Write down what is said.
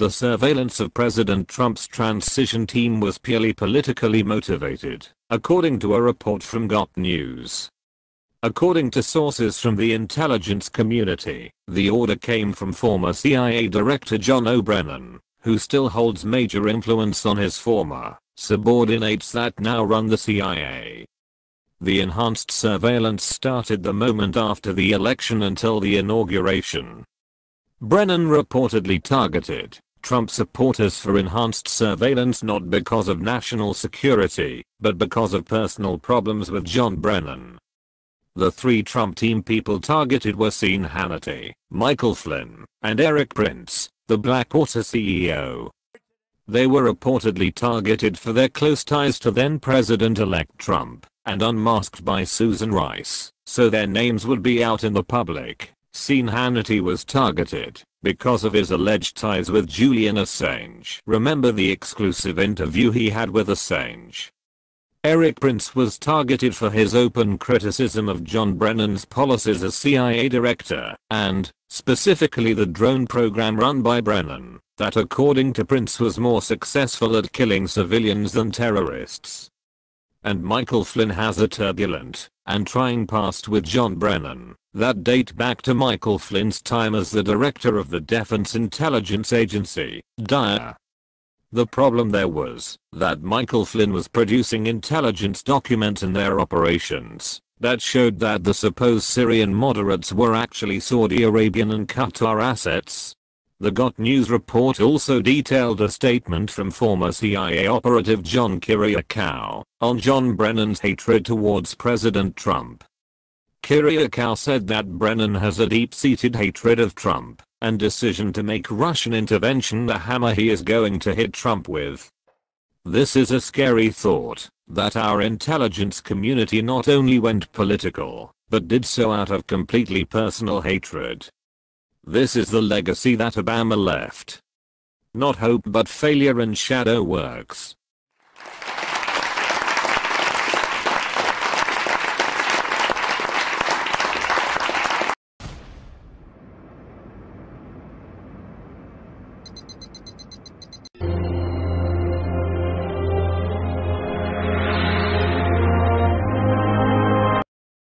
The surveillance of President Trump's transition team was purely politically motivated, according to a report from GOT News. According to sources from the intelligence community, the order came from former CIA Director John O. Brennan, who still holds major influence on his former subordinates that now run the CIA. The enhanced surveillance started the moment after the election until the inauguration. Brennan reportedly targeted Trump supporters for enhanced surveillance not because of national security, but because of personal problems with John Brennan. The three Trump team people targeted were Sean Hannity, Michael Flynn, and Erik Prince, the Blackwater CEO. They were reportedly targeted for their close ties to then President-elect Trump, and unmasked by Susan Rice, so their names would be out in the public. Sean Hannity was targeted because of his alleged ties with Julian Assange. Remember the exclusive interview he had with Assange? Erik Prince was targeted for his open criticism of John Brennan's policies as CIA director, and, specifically the drone program run by Brennan, that according to Prince was more successful at killing civilians than terrorists. And Michael Flynn has a turbulent and trying past with John Brennan that date back to Michael Flynn's time as the director of the Defense Intelligence Agency, DIA. The problem there was that Michael Flynn was producing intelligence documents in their operations that showed that the supposed Syrian moderates were actually Saudi Arabian and Qatar assets. The GOT News report also detailed a statement from former CIA operative John Kiriakou on John Brennan's hatred towards President Trump. Kiriakou said that Brennan has a deep-seated hatred of Trump and decision to make Russian intervention the hammer he is going to hit Trump with. This is a scary thought, that our intelligence community not only went political, but did so out of completely personal hatred. This is the legacy that Obama left. Not hope but failure and shadow works.